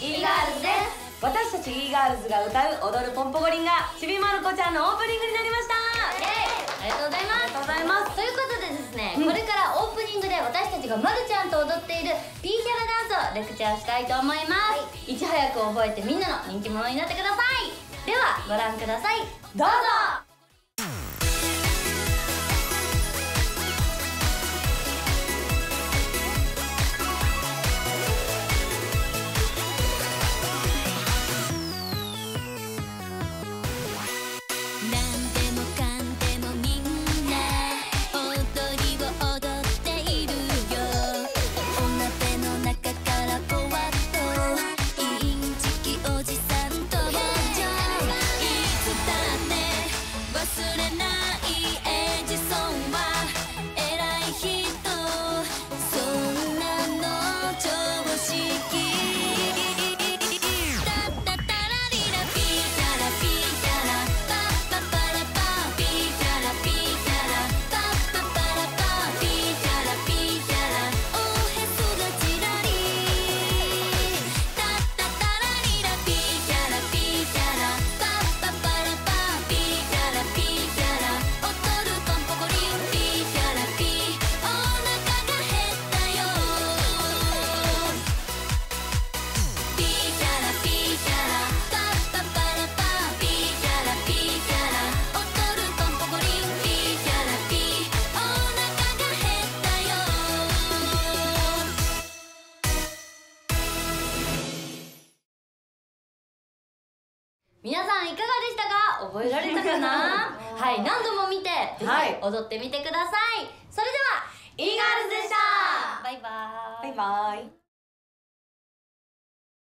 イーガールズです。私たち e ガールズが歌う踊るポンポコリンがちびまる子ちゃんのオープニングになりました。イエーイ。ありがとうございます。ありがとうございます。ということでですね、うん。これからオープニングで私たちがまるちゃんと踊っている P キャラダンスをレクチャーしたいと思います、い、ち早く覚えてみんなの人気者になってください。ではご覧ください。どうぞ皆さんいかがでしたか？覚えられたかな？はい何度も見てはい。踊ってみてください。それでは e ガールズでした。バイバーイ。バイバイ